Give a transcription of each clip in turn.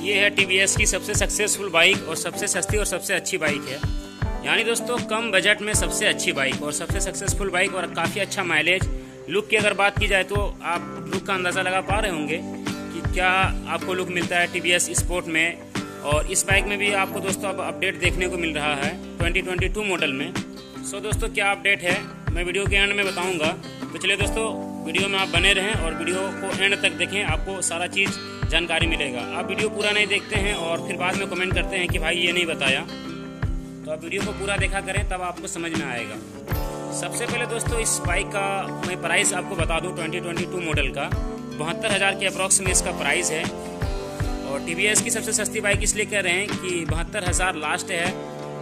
ये है टी की सबसे सक्सेसफुल बाइक और सबसे सस्ती और सबसे अच्छी बाइक है। यानी दोस्तों, कम बजट में सबसे अच्छी बाइक और सबसे सक्सेसफुल बाइक और काफ़ी अच्छा माइलेज लुक की अगर बात की जाए तो आप लुक का अंदाज़ा लगा पा रहे होंगे कि क्या आपको लुक मिलता है टी स्पोर्ट में। और इस बाइक में भी आपको दोस्तों अब अपडेट देखने को मिल रहा है 2022 मॉडल में। सो दोस्तों, क्या अपडेट है? मैं वीडियो के एंड में बताऊँगा। तो चलिए दोस्तों वीडियो में आप बने रहें और वीडियो को एंड तक देखें। आपको सारा चीज़ जानकारी मिलेगा। आप वीडियो पूरा नहीं देखते हैं और फिर बाद में कमेंट करते हैं कि भाई ये नहीं बताया। तो आप वीडियो को पूरा देखा करें, तब आपको समझ में आएगा। सबसे पहले दोस्तों, इस बाइक का मैं प्राइस आपको बता दूँ 2022 मॉडल का। बहत्तर हज़ार के अप्रॉक्स में इसका प्राइस है। और टी की सबसे सस्ती बाइक इसलिए कह रहे हैं कि बहत्तर हज़ार लास्ट है।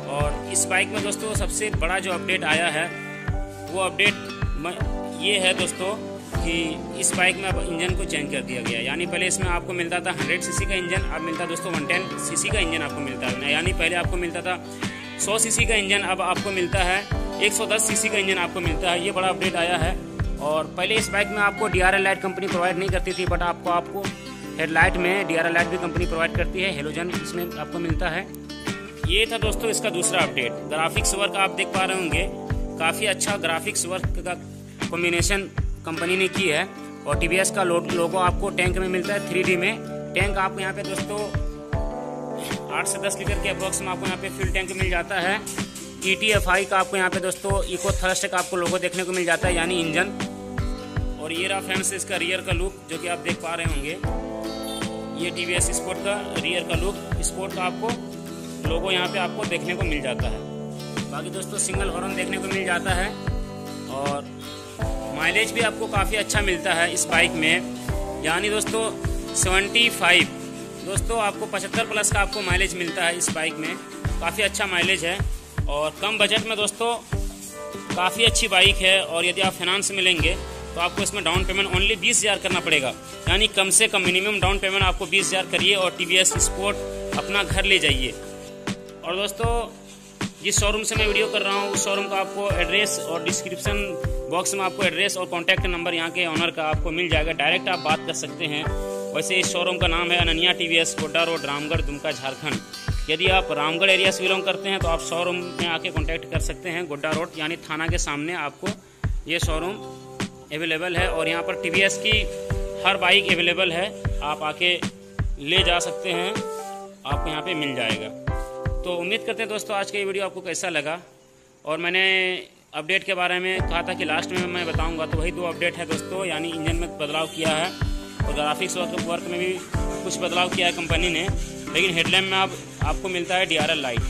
और इस बाइक में दोस्तों, सबसे बड़ा जो अपडेट आया है, वो अपडेट ये है दोस्तों कि इस बाइक में अब इंजन को चेंज कर दिया गया यानी पहले इसमें आपको मिलता था 100 सीसी का इंजन, अब मिलता दोस्तों 110 सीसी का इंजन आपको मिलता है। यानी पहले आपको मिलता था 100 सीसी का इंजन, अब आपको मिलता है 110 सीसी का इंजन आपको मिलता है। ये बड़ा अपडेट आया है। और पहले इस बाइक में आपको डीआरएल लाइट कंपनी प्रोवाइड नहीं करती थी, बट आपको आपको हेडलाइट में डीआरएल लाइट भी कंपनी प्रोवाइड करती है। हेलोजन इसमें आपको मिलता है। ये था दोस्तों इसका दूसरा अपडेट। ग्राफिक्स वर्क आप देख पा रहे होंगे। काफ़ी अच्छा ग्राफिक्स वर्क का कॉम्बिनेशन कंपनी ने की है और टी का लोगो आपको टैंक में मिलता है थ्री में। टैंक आपको यहाँ पे दोस्तों, आठ से दस लीटर के अप्रोक्स में आपको यहाँ पे फ्यूल टैंक मिल जाता है। ई टी एफ़ आई का आपको यहाँ पे दोस्तों इको थर्स्ट का आपको लोगो देखने को मिल जाता है, यानी इंजन। और ये रहा फ्रेंड्स इसका रियर का लुक जो कि आप देख पा रहे होंगे। ये टी वी एस स्पोर्ट का रियर का लुक स्पोर्ट का आपको लोगो यहाँ पे आपको देखने को मिल जाता है। बाकी दोस्तों सिंगल हॉर्न देखने को मिल जाता है। और माइलेज भी आपको काफ़ी अच्छा मिलता है इस बाइक में। यानी दोस्तों 75 दोस्तों, आपको 75 प्लस का आपको माइलेज मिलता है इस बाइक में। काफ़ी अच्छा माइलेज है। और कम बजट में दोस्तों, काफ़ी अच्छी बाइक है। और यदि आप फाइनेंस में लेंगे तो आपको इसमें डाउन पेमेंट ओनली बीस हज़ार करना पड़ेगा। यानी कम से कम मिनिमम डाउन पेमेंट आपको बीस हज़ार करिए और टीवीएस स्पोर्ट अपना घर ले जाइए। और दोस्तों जिस शोरूम से मैं वीडियो कर रहा हूँ, उस शोरूम का आपको एड्रेस और डिस्क्रिप्शन बॉक्स में आपको एड्रेस और कॉन्टैक्ट नंबर यहाँ के ऑनर का आपको मिल जाएगा। डायरेक्ट आप बात कर सकते हैं। वैसे इस शोरूम का नाम है Ananya T V S road, Ramgarh, Dumka, Jharkhand. यदि आप रामगढ़ एरिया से बिलोंग करते हैं तो आप शोरूम में आके कॉन्टैक्ट कर सकते हैं, गोड्डा रोड, यानी थाना के सामने आपको ये शोरूम अवेलेबल है। और यहाँ पर टीवीएस की हर बाइक अवेलेबल है। आप आके ले जा सकते हैं। आपको यहाँ पे मिल जाएगा। तो उम्मीद करते हैं दोस्तों, आज का ये वीडियो आपको कैसा लगा? और मैंने अपडेट के बारे में कहा था कि लास्ट में मैं बताऊँगा तो वही दो अपडेट है दोस्तों, यानी इंजन में बदलाव किया है और ग्राफिक्स वर्क में भी कुछ बदलाव किया है कंपनी ने, लेकिन हेडलैम्प में आप आपको मिलता है डीआरएल लाइट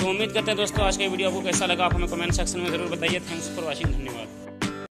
तो उम्मीद करते हैं दोस्तों, आज का वीडियो आपको कैसा लगा, आप हमें कमेंट सेक्शन में ज़रूर बताइए। थैंक्स फॉर वॉचिंग धन्यवाद।